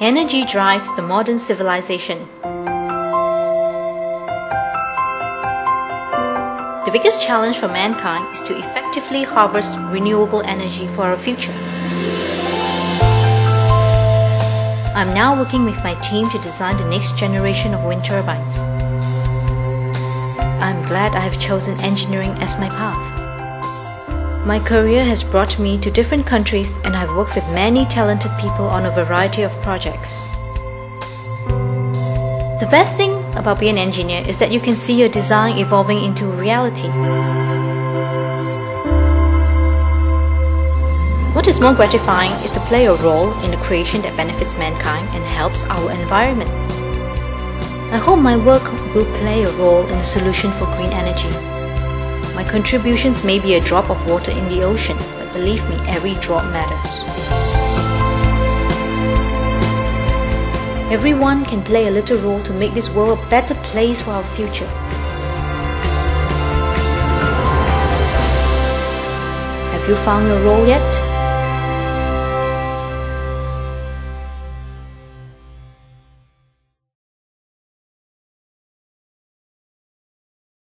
Energy drives the modern civilization. The biggest challenge for mankind is to effectively harvest renewable energy for our future. I'm now working with my team to design the next generation of wind turbines. I'm glad I have chosen engineering as my path. My career has brought me to different countries and I've worked with many talented people on a variety of projects. The best thing about being an engineer is that you can see your design evolving into reality. What is more gratifying is to play a role in a creation that benefits mankind and helps our environment. I hope my work will play a role in the solution for green energy. My contributions may be a drop of water in the ocean, but believe me, every drop matters. Everyone can play a little role to make this world a better place for our future. Have you found your role yet?